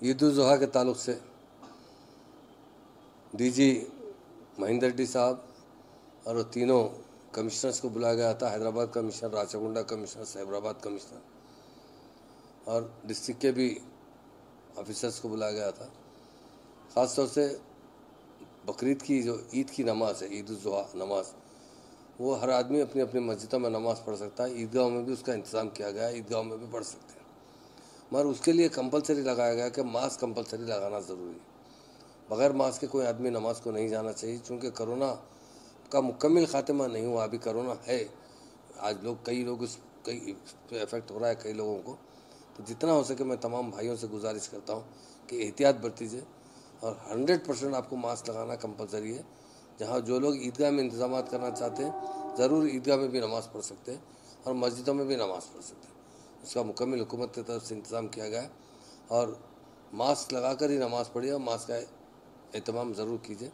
ईद उल जुहा के ताल्लुक से। डीजी महेंद्र रेड्डी साहब और तीनों कमिश्नर्स को बुलाया गया था, Hyderabad commissioner Rachakonda commissioner Cyberabad commissioner और डिस्ट्रिक्ट के भी ऑफिसर्स को बुलाया गया था। ख़ास तौर से बकरीद की जो ईद की नमाज़ है, ईद उल जुहा नमाज़, वो हर आदमी अपनी अपनी मस्जिदों में नमाज़ पढ़ सकता है। ईदगाह में भी उसका इंतज़ाम किया गया है, ईदगाह में भी पढ़ सकते हैं। मगर उसके लिए कंपलसरी लगाया गया कि मास्क कंपलसरी लगाना ज़रूरी। है बगैर मास्क के कोई आदमी नमाज़ को नहीं जाना चाहिए, चूँकि करोना का मुकम्मल खात्मा नहीं हुआ, अभी करोना है। आज लोग, कई लोग इस, कई पे इफ़ेक्ट हो रहा है कई लोगों को। तो जितना हो सके मैं तमाम भाइयों से गुजारिश करता हूँ कि एहतियात बरतीजिए और हंड्रेड परसेंट आपको मास्क लगाना कंपलसरी है। जहाँ जो लोग ईदगाह में इंतज़ाम करना चाहते हैं, ज़रूर ईदगाह में भी नमाज़ पढ़ सकते हैं और मस्जिदों में भी नमाज़ पढ़ सकते हैं। उसका मुकम्मल हुकूमत की तरफ़ से इंतज़ाम किया गया और मास्क लगा कर ही नमाज़ पढ़िए और मास्क का अहतमाम ज़रूर कीजिए।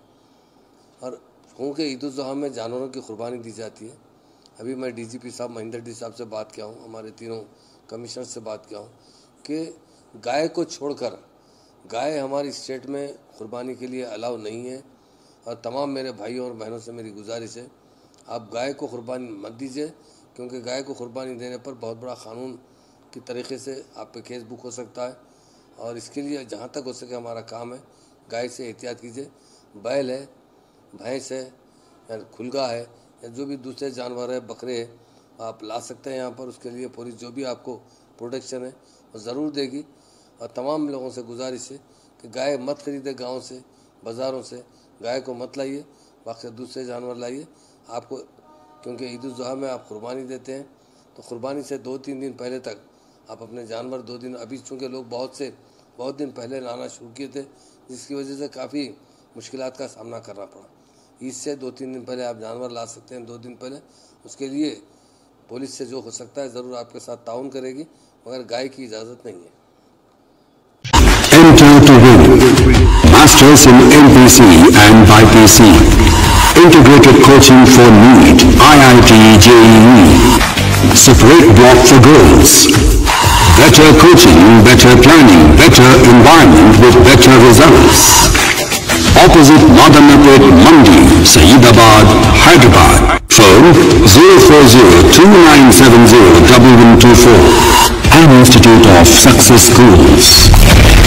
और क्योंकि ईद उज़हा में जानवरों की कुर्बानी दी जाती है। अभी मैं डीजीपी साहब, महेंद्र डी साहब से बात किया हूँ, हमारे तीनों कमिश्नर से बात किया हूँ कि गाय को छोड़कर, गाय हमारी स्टेट में कुर्बानी के लिए अलाउ नहीं है। और तमाम मेरे भाइयों और बहनों से मेरी गुजारिश है, आप गाय को कुर्बानी मत दीजिए, क्योंकि गाय को कुर्बानी देने पर बहुत बड़ा कानून की तरीके से आप पे केस बुक हो सकता है। और इसके लिए जहाँ तक हो सके हमारा काम है, गाय से एहतियात कीजिए। बैल है, भैंस है, या खुलगा है, या जो भी दूसरे जानवर है, बकरे है, आप ला सकते हैं यहाँ पर। उसके लिए पुलिस जो भी आपको प्रोटेक्शन है, वो ज़रूर देगी। और तमाम लोगों से गुजारिश है कि गाय मत खरीदे गाँव से, बाज़ारों से। गाय को मत लाइए, बाकी दूसरे जानवर लाइए। आपको, क्योंकि ईद उज़हा में आप कुर्बानी देते हैं तो कुर्बानी से दो तीन दिन पहले तक आप अपने जानवर दो दिन अभी चूँकि लोग बहुत से बहुत दिन पहले लाना शुरू किए थे जिसकी वजह से काफ़ी मुश्किल का सामना करना पड़ा ईद से दो तीन दिन पहले आप जानवर ला सकते हैं दो दिन पहले उसके लिए पुलिस से जो हो सकता है ज़रूर आपके साथ ताउन करेगी मगर गाय की इजाज़त नहीं है. Masters in MPC and BIPC. Integrated coaching for NEET, IIT, JEE. Separate block for girls. Better coaching, better planning, better environment with better results. Opposite Madanapet Mandi, Saeedabad, Hyderabad. Phone 040 An Institute of Success Schools.